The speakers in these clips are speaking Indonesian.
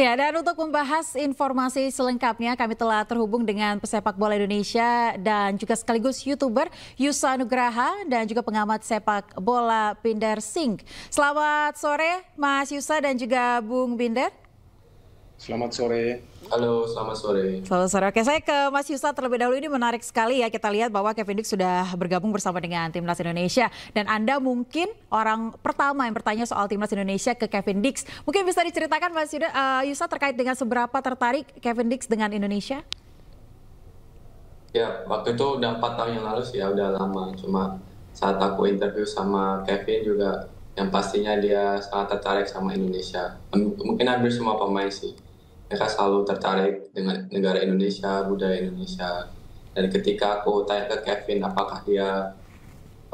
Ya, dan untuk membahas informasi selengkapnya, kami telah terhubung dengan pesepak bola Indonesia dan juga sekaligus YouTuber Yusa Nugraha dan juga pengamat sepak bola Binder Singh. Selamat sore Mas Yusa dan juga Bung Binder. Selamat sore. Halo, selamat sore. Selamat sore. Oke, saya ke Mas Yusa terlebih dahulu. Ini menarik sekali ya kita lihat bahwa Kevin Dix sudah bergabung bersama dengan Timnas Indonesia. Dan Anda mungkin orang pertama yang bertanya soal Timnas Indonesia ke Kevin Dix. Mungkin bisa diceritakan Mas Yuda, uh, Yusa terkait dengan seberapa tertarik Kevin Dix dengan Indonesia? Ya, waktu itu udah empat tahun yang lalu sih ya, udah lama. Cuma saat aku interview sama Kevin juga yang pastinya dia sangat tertarik sama Indonesia. Mungkin hampir semua pemain sih mereka selalu tertarik dengan negara Indonesia, budaya Indonesia. Dan ketika aku tanya ke Kevin apakah dia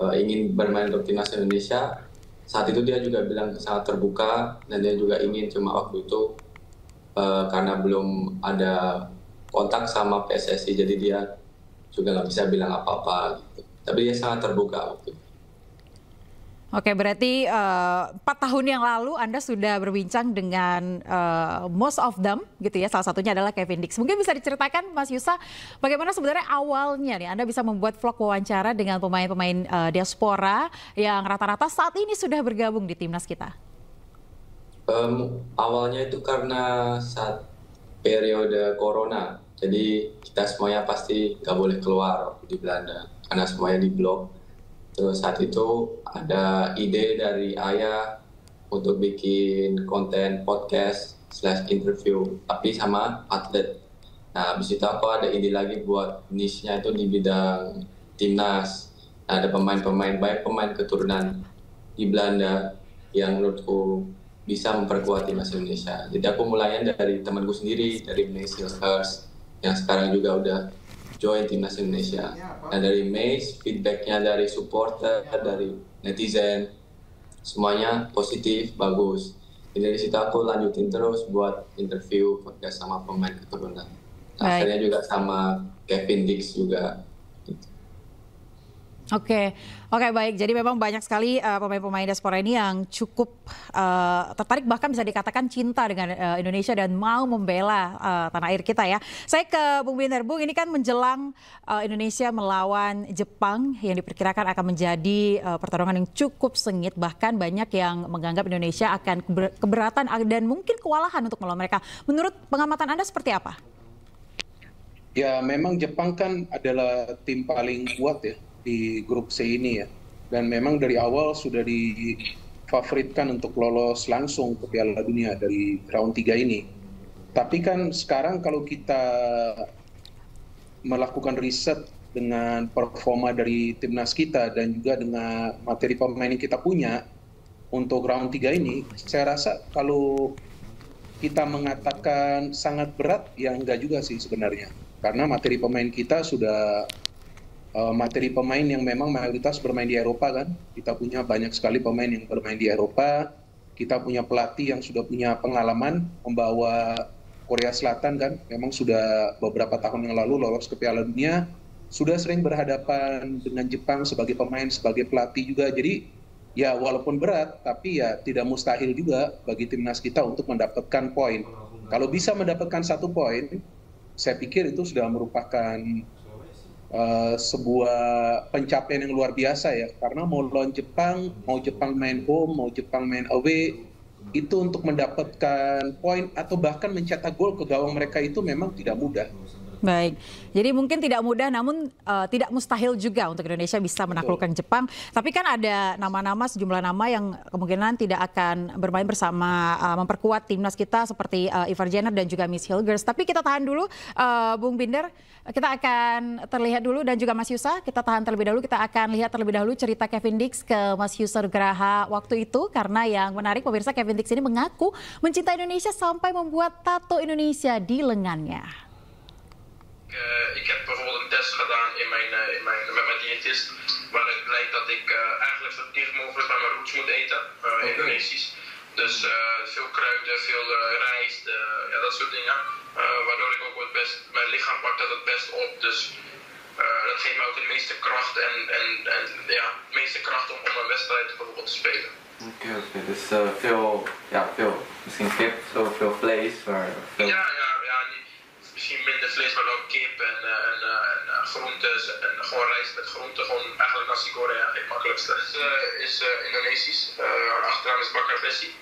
uh, ingin bermain untuk timnas Indonesia, saat itu dia juga bilang sangat terbuka dan dia juga ingin cuma waktu itu uh, karena belum ada kontak sama PSSI jadi dia juga nggak bisa bilang apa-apa gitu. Tapi dia sangat terbuka waktu itu. Oke, berarti eh, empat uh, tahun yang lalu Anda sudah berbincang dengan uh, most of them, gitu ya. Salah satunya adalah Kevin Dix. Mungkin bisa diceritakan, Mas Yusa, bagaimana sebenarnya awalnya nih Anda bisa membuat vlog wawancara dengan pemain-pemain uh, diaspora yang rata-rata saat ini sudah bergabung di timnas kita? Um, awalnya itu karena saat periode corona, jadi kita semuanya pasti nggak boleh keluar di Belanda karena semuanya di blok Terus saat itu ada ide dari ayah untuk bikin konten podcast slash interview, tapi sama atlet. Nah, habis itu aku ada ide lagi buat niche-nya itu di bidang timnas. Nah, ada pemain-pemain, baik pemain keturunan di Belanda yang menurutku bisa memperkuat timnas Indonesia. Jadi aku mulainya dari temanku sendiri, dari Mace Hillhurst, yang sekarang juga udah join timnas Indonesia. Nah dari Mace, feedbacknya dari supporter, dari netizen, semuanya positif, bagus. Jadi dari situ aku lanjutin terus buat interview podcast sama pemain keturunan. Akhirnya juga sama Kevin Dix juga Oke, oke baik. Jadi memang banyak sekali uh, pemain-pemain diaspora ini yang cukup uh, tertarik bahkan bisa dikatakan cinta dengan uh, Indonesia dan mau membela uh, tanah air kita ya. Saya ke Bung Binder, Bung ini kan menjelang uh, Indonesia melawan Jepang yang diperkirakan akan menjadi uh, pertarungan yang cukup sengit. Bahkan banyak yang menganggap Indonesia akan keberatan dan mungkin kewalahan untuk melawan mereka. Menurut pengamatan Anda seperti apa? Ya memang Jepang kan adalah tim paling kuat ya di grup C ini ya. Dan memang dari awal sudah difavoritkan untuk lolos langsung ke Piala Dunia dari round 3 ini. Tapi kan sekarang kalau kita melakukan riset dengan performa dari timnas kita dan juga dengan materi pemain yang kita punya untuk round 3 ini, saya rasa kalau kita mengatakan sangat berat, ya enggak juga sih sebenarnya. Karena materi pemain kita sudah uh, materi pemain yang memang mayoritas bermain di Eropa kan. Kita punya banyak sekali pemain yang bermain di Eropa. Kita punya pelatih yang sudah punya pengalaman membawa Korea Selatan kan. Memang sudah beberapa tahun yang lalu lolos ke Piala Dunia. Sudah sering berhadapan dengan Jepang sebagai pemain, sebagai pelatih juga. Jadi ya walaupun berat, tapi ya tidak mustahil juga bagi timnas kita untuk mendapatkan poin. Kalau bisa mendapatkan satu poin, saya pikir itu sudah merupakan uh, sebuah pencapaian yang luar biasa ya karena mau lawan Jepang mau Jepang main home mau Jepang main away itu untuk mendapatkan poin atau bahkan mencetak gol ke gawang mereka itu memang tidak mudah. Baik, jadi mungkin tidak mudah, namun uh, tidak mustahil juga untuk Indonesia bisa menaklukkan Betul. Jepang. Tapi kan ada nama-nama sejumlah nama yang kemungkinan tidak akan bermain bersama uh, memperkuat timnas kita seperti uh, Ivar Jenner dan juga Miss Hilgers. Tapi kita tahan dulu, uh, Bung Binder. Kita akan terlihat dulu dan juga Mas Yusa. Kita tahan terlebih dahulu. Kita akan lihat terlebih dahulu cerita Kevin Dix ke Mas Yusa Graha waktu itu karena yang menarik pemirsa Kevin Dix ini mengaku mencintai Indonesia sampai membuat tato Indonesia di lengannya. Test gedaan in mijn, uh, in mijn, met mijn diëtist. Waaruit blijkt dat ik uh, eigenlijk zo dicht mogelijk bij mijn roots moet eten. Okay. Indonesisch. Dus veel kruiden, veel rijst, ja, dat soort dingen. waardoor ik ook het best, mijn lichaam pakt dat het best op. Dus dat geeft mij ook de meeste kracht en, en, en ja, de meeste kracht om, om een wedstrijd bijvoorbeeld te spelen. Oké, okay, oké. Okay. Dus veel, ja, veel misschien kip, zoveel vlees. Maar veel... Ja, ja, ja niet, misschien minder groentes en gewoon rijst met groenten. Gewoon eigenlijk nasi goreng, ja, het makkelijkste. Het is Indonesisch, haar achternaam is Bakar Bessi.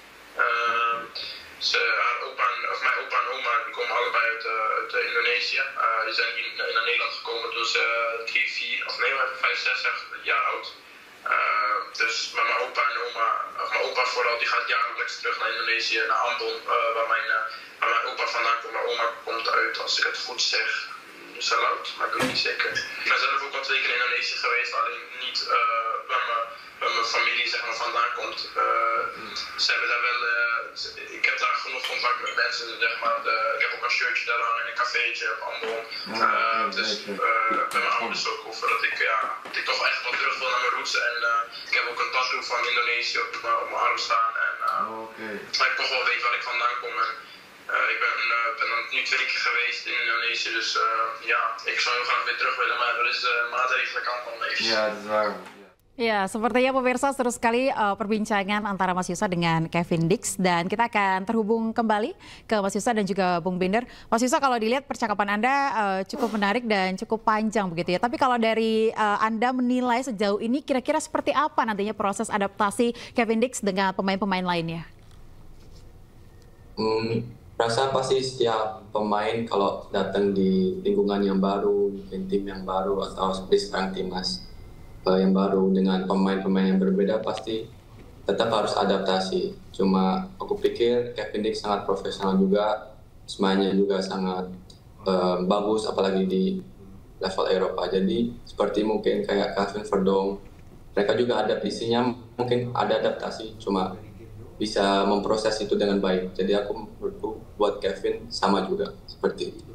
Ze, haar opa en, of mijn opa en oma die komen allebei uit, uit Indonesië. die zijn hier naar Nederland gekomen toen ze 3, 4 of nee, 5, 6 jaar oud. Uh, dus mijn opa en oma, of mijn opa vooral, die gaat jaarlijks terug naar Indonesië, naar Ambon, waar, mijn, waar mijn opa vandaan komt. Mijn oma komt uit, als ik het goed zeg, Salut, maar ik weet niet zeker. Ik ben zelf ook al twee keer in Indonesië geweest, alleen niet waar, mijn, waar mijn familie zeg maar, vandaan komt. ze hebben daar wel, ik heb daar genoeg contact met mensen, zeg maar. De, ik heb ook een shirtje daar hangen in een cafeetje op Ambon. dus met mijn ouders ook over dat ik, ja, dat ik toch echt wel terug wil naar mijn roots. En ik heb ook een tattoo van Indonesië op, op mijn arm staan. En uh, okay. dat ik toch wel weet waar ik vandaan kom. En, uh, ik ben, uh, ben dan nu twee keer geweest in Indonesië, dus ja, ik zou heel graag weer terug willen, maar er is maatregelen kant van leven. Ja, dat is waar. Ya, sepertinya pemirsa seru sekali uh, perbincangan antara Mas Yusa dengan Kevin Dix dan kita akan terhubung kembali ke Mas Yusa dan juga Bung Binder. Mas Yusa kalau dilihat percakapan Anda uh, cukup menarik dan cukup panjang begitu ya. Tapi kalau dari uh, Anda menilai sejauh ini kira-kira seperti apa nantinya proses adaptasi Kevin Dix dengan pemain-pemain lainnya? Hmm, rasa pasti setiap pemain kalau datang di lingkungan yang baru, mungkin tim yang baru atau seperti sekarang timnas uh, yang baru dengan pemain-pemain yang berbeda pasti tetap harus adaptasi. Cuma aku pikir Kevin Dick sangat profesional juga, semuanya juga sangat uh, bagus apalagi di level Eropa. Jadi seperti mungkin kayak Kevin Verdong, mereka juga ada visinya mungkin ada adaptasi, cuma bisa memproses itu dengan baik. Jadi aku menurutku buat Kevin sama juga seperti itu.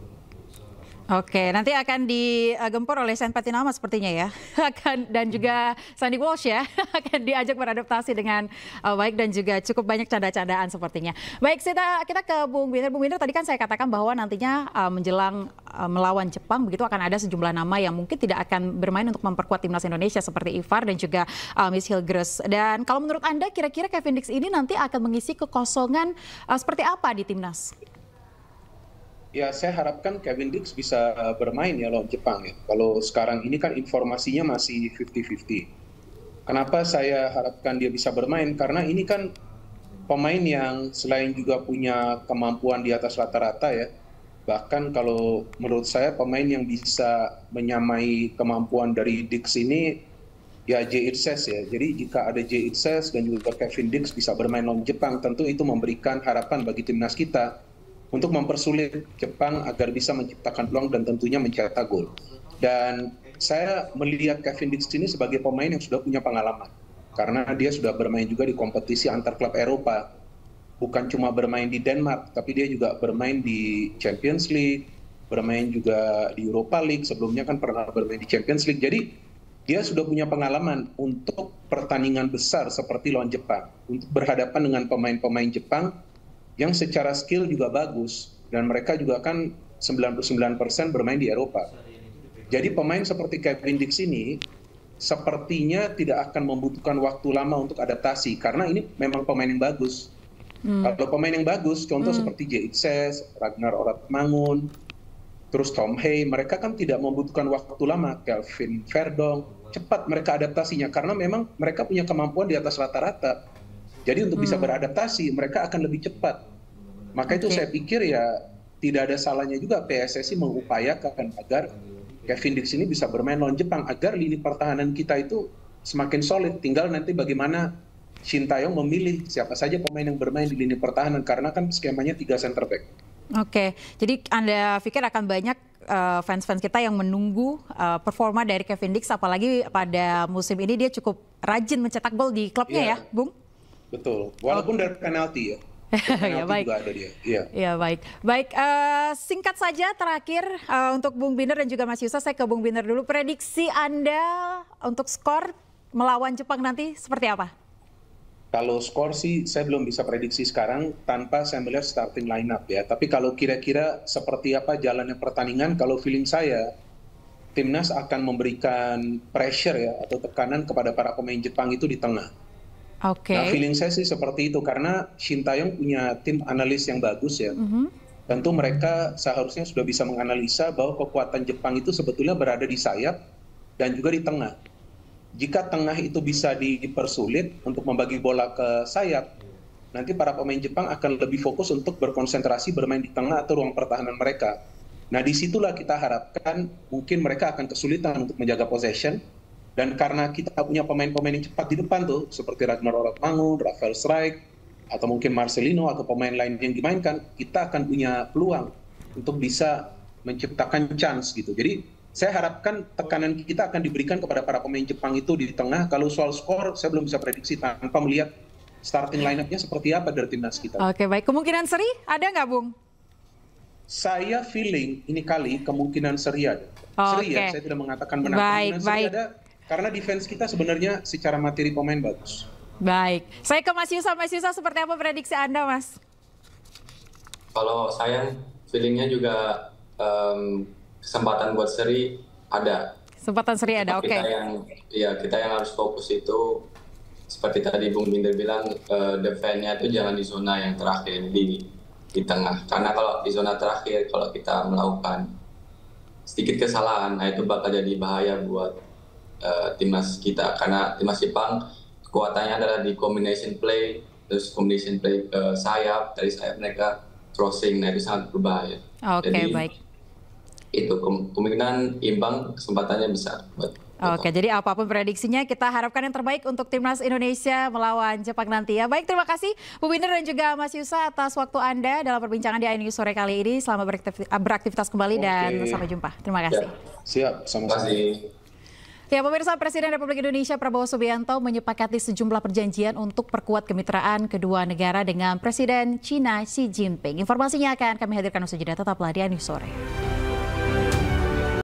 Oke, nanti akan digempur oleh Saint Patinama sepertinya ya, akan dan juga Sandy Walsh ya akan diajak beradaptasi dengan uh, baik dan juga cukup banyak canda-candaan sepertinya. Baik, kita kita ke Bung Winter. Bung Winter tadi kan saya katakan bahwa nantinya uh, menjelang uh, melawan Jepang begitu akan ada sejumlah nama yang mungkin tidak akan bermain untuk memperkuat timnas Indonesia seperti Ivar dan juga uh, Miss Hilgers. Dan kalau menurut Anda kira-kira Kevin Dix ini nanti akan mengisi kekosongan seperti apa di timnas? Ya saya harapkan Kevin Dix bisa bermain ya lawan Jepang ya. Kalau sekarang ini kan informasinya masih 50-50. Kenapa saya harapkan dia bisa bermain? Karena ini kan pemain yang selain juga punya kemampuan di atas rata-rata ya. Bahkan kalau menurut saya pemain yang bisa menyamai kemampuan dari Dix ini ya J. Itzes ya. Jadi jika ada J. Itzes dan juga Kevin Dix bisa bermain lawan Jepang, tentu itu memberikan harapan bagi timnas kita untuk mempersulit Jepang agar bisa menciptakan peluang dan tentunya mencetak gol. Dan saya melihat Kevin Dix ini sebagai pemain yang sudah punya pengalaman karena dia sudah bermain juga di kompetisi antar klub Eropa. Bukan cuma bermain di Denmark, tapi dia juga bermain di Champions League, bermain juga di Europa League, sebelumnya kan pernah bermain di Champions League. Jadi dia sudah punya pengalaman untuk pertandingan besar seperti lawan Jepang, untuk berhadapan dengan pemain-pemain Jepang yang secara skill juga bagus dan mereka juga kan 99% bermain di Eropa. Jadi pemain seperti Kevin Dix ini sepertinya tidak akan membutuhkan waktu lama untuk adaptasi karena ini memang pemain yang bagus. Hmm. Kalau pemain yang bagus, contoh hmm. seperti J. Itses, Ragnar Oratmangun, terus Tom Hay, mereka kan tidak membutuhkan waktu lama. Kelvin Verdong, cepat mereka adaptasinya karena memang mereka punya kemampuan di atas rata-rata. Jadi untuk bisa hmm. beradaptasi mereka akan lebih cepat. Maka itu saya pikir ya tidak ada salahnya juga PSSI mengupayakan agar Kevin Dix ini bisa bermain lawan Jepang agar lini pertahanan kita itu semakin solid. Tinggal nanti bagaimana Shin Taeyong memilih siapa saja pemain yang bermain di lini pertahanan karena kan skemanya tiga center back. Oke, jadi Anda pikir akan banyak uh, fans-fans kita yang menunggu uh, performa dari Kevin Dix apalagi pada musim ini dia cukup rajin mencetak gol di klubnya yeah. ya, Bung? Betul, walaupun okay. dari penalti ya. ya baik. Ada dia. Ya. ya baik. Baik, uh, singkat saja terakhir uh, untuk Bung Binder dan juga Mas Yusa, saya ke Bung Binder dulu. Prediksi Anda untuk skor melawan Jepang nanti seperti apa? Kalau skor sih saya belum bisa prediksi sekarang tanpa saya melihat starting line up ya. Tapi kalau kira-kira seperti apa jalannya pertandingan, kalau feeling saya timnas akan memberikan pressure ya atau tekanan kepada para pemain Jepang itu di tengah Oke. Nah, feeling saya sih seperti itu karena Shin Taeyong punya tim analis yang bagus ya. Mhm. Tentu mereka seharusnya sudah bisa menganalisa bahwa kekuatan Jepang itu sebetulnya berada di sayap dan juga di tengah. Jika tengah itu bisa dipersulit untuk membagi bola ke sayap, nanti para pemain Jepang akan lebih fokus untuk berkonsentrasi bermain di tengah atau ruang pertahanan mereka. Nah, di situlah kita harapkan mungkin mereka akan kesulitan untuk menjaga possession. Dan karena kita punya pemain-pemain yang cepat di depan tuh, seperti Ragnar Mangun, Rafael Strike, atau mungkin Marcelino atau pemain lain yang dimainkan, kita akan punya peluang untuk bisa menciptakan chance gitu. Jadi saya harapkan tekanan kita akan diberikan kepada para pemain Jepang itu di tengah. Kalau soal skor, saya belum bisa prediksi tanpa melihat starting line-up-nya seperti apa dari timnas kita. Oke, baik. Kemungkinan seri ada nggak, Bung? Saya feeling ini kali kemungkinan seri ada. Seri ya, Oke. saya tidak mengatakan menang. Baik, kemungkinan seri baik. ada karena defense kita sebenarnya secara materi pemain bagus. Baik. Saya ke Mas Yusa. Mas Yusa, seperti apa prediksi Anda, Mas? Kalau saya feelingnya juga em, kesempatan buat seri ada. Kesempatan seri ada, oke. Kita yang ya kita yang harus fokus itu seperti tadi Bung Binder bilang eh, defense-nya itu jangan di zona yang terakhir di di tengah. Karena kalau di zona terakhir kalau kita melakukan sedikit kesalahan, nah itu bakal jadi bahaya buat eh, timnas kita. Karena timnas Jepang kekuatannya adalah di combination play, terus combination play ke sayap dari sayap mereka crossing, nah itu sangat berbahaya. Oke, Jadi, baik. Itu kem- kemungkinan imbang kesempatannya besar buat Oke, jadi apa pun prediksinya kita harapkan yang terbaik untuk timnas Indonesia melawan Jepang nanti ya. Baik, terima kasih Bu Binder dan juga Mas Yusa atas waktu Anda dalam perbincangan di iNews sore kali ini. Selamat beraktivi- beraktivitas kembali dan Oke. sampai jumpa. Terima kasih. Ya, Siap, terima sama-sama. Ya, pemirsa Presiden Republik Indonesia Prabowo Subianto menyepakati sejumlah perjanjian untuk perkuat kemitraan kedua negara dengan Presiden China Xi Jinping. Informasinya akan kami hadirkan usai jeda tetaplah di iNews sore.